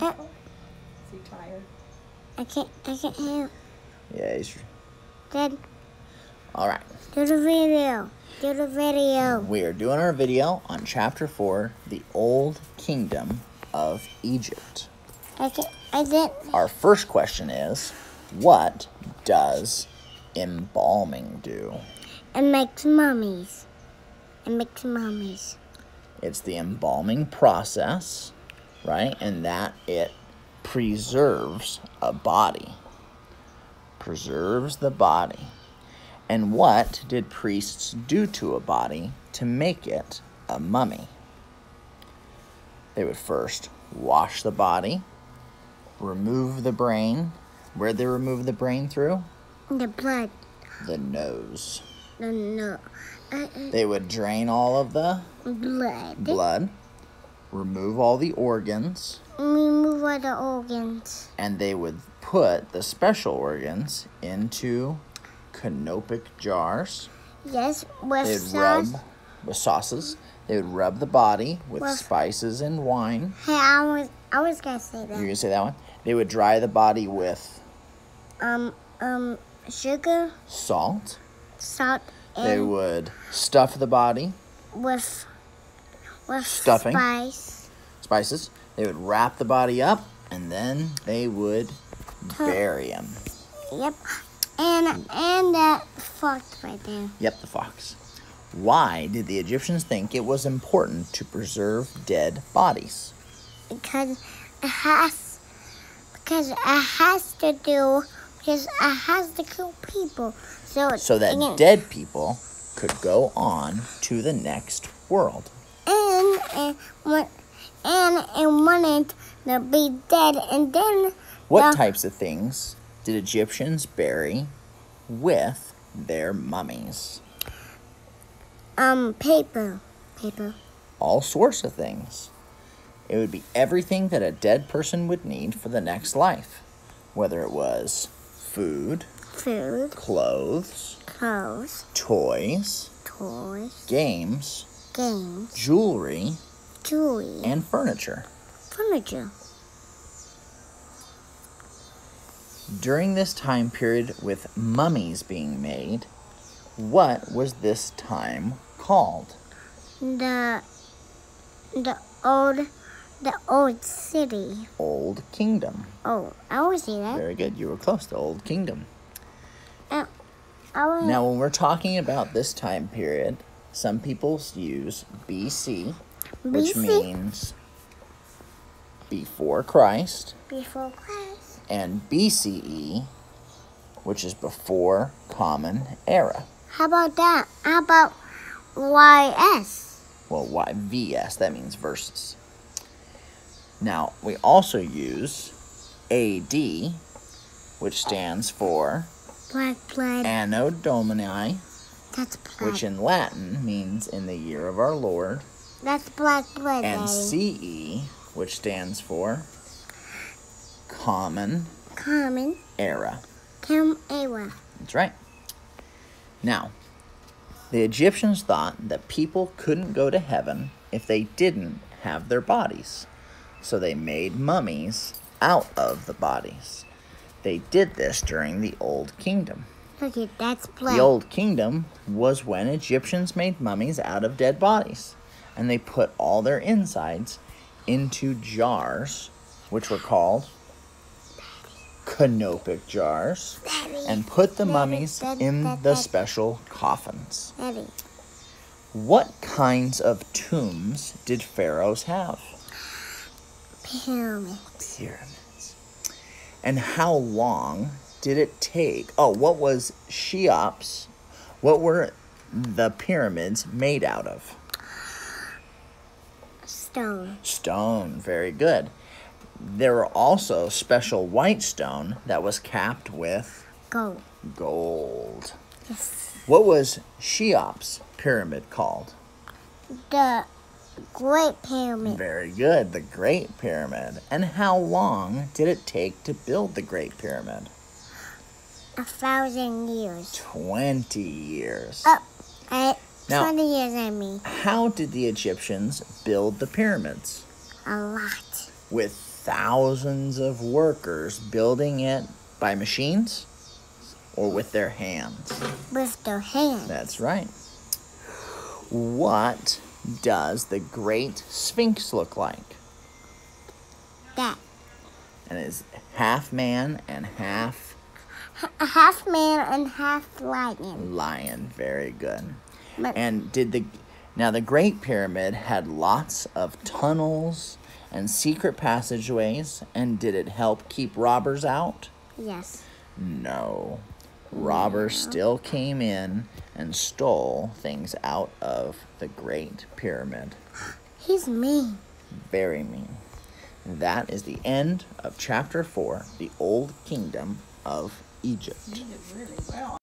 Michael? Is he tired? I can't. I can't hear. Yeah, he's. Dad, All right. do the video. Do the video. We are doing our video on chapter 4, the Old Kingdom of Egypt. I can't. I did. Our first question is What does embalming do? It makes mummies. It makes mummies. It's the embalming process, right? And that it preserves a body. Preserves the body. And what did priests do to a body to make it a mummy? They would first wash the body, remove the brain. Where'd they remove the brain through? The blood. The nose. No, no. Uh, uh, They would drain all of the blood. blood, remove all the organs, Remove all the organs. and they would put the special organs into canopic jars. Yes, with They'd sauce. rub with sauces. They would rub the body with With- spices and wine. Hey, I was. I was gonna say that. You're gonna say that one? They would dry the body with Um. Um. Sugar, salt. salt, They would stuff the body, with with Stuffing. spice. spices. They would wrap the body up, and then they would bury him. Yep. And and that fox right there. Yep, the fox. Why did the Egyptians think it was important to preserve dead bodies? because it has because it has to do because it has to kill people so So that dead people could go on to the next world. And want and and wanted to be dead and then What Yeah. types of things did Egyptians bury with their mummies? um paper paper All sorts of things. It would be everything that a dead person would need for the next life, whether it was food, food clothes, clothes toys, toys games, games jewelry, jewelry and furniture. furniture During this time period with mummies being made, what was this time called? the the old the old city Old Kingdom. oh I always see that Very good. You were close to Old Kingdom. Uh, was Now, when we're talking about this time period, some people use BC, which means before Christ, before Christ and BCE, which is before Common Era. How about that? How about YS? Well, why VS? That means verses. Now, we also use AD, which stands for Black blood. Anno Domini, That's black. which in Latin means in the year of our Lord, That's black blood, and CE, which stands for Common Common. Era. Common Era. That's right. Now, the Egyptians thought that people couldn't go to heaven if they didn't have their bodies. So they made mummies out of the bodies. They did this during the Old Kingdom. Look at that's black. The Old Kingdom was when Egyptians made mummies out of dead bodies. And they put all their insides into jars, which were called canopic jars, and put the mummies in the special coffins. What kinds of tombs did pharaohs have? Pyramids. Pyramids. And how long did it take? Oh, what was Cheops? What were the pyramids made out of? Stone. Stone. Very good. There were also special white stone that was capped with Gold. gold. Yes. What was Cheops' pyramid called? The Great Pyramid. Very good. The Great Pyramid. And how long did it take to build the Great Pyramid? A thousand years. 20 years. Oh, I, Now- 20 years I mean. How did the Egyptians build the pyramids? A lot. With thousands of workers building it by machines or with their hands. with their hands. That's right. What does the Great Sphinx look like? That And it's half man and half half man and half lion. lion. Very good. But And did the now the Great Pyramid had lots of tunnels and secret passageways, and did it help keep robbers out? yes, No. Robbers still came in and stole things out of the Great Pyramid. he's mean. Very mean. That is the end of chapter 4, the Old Kingdom of Egypt. Really well.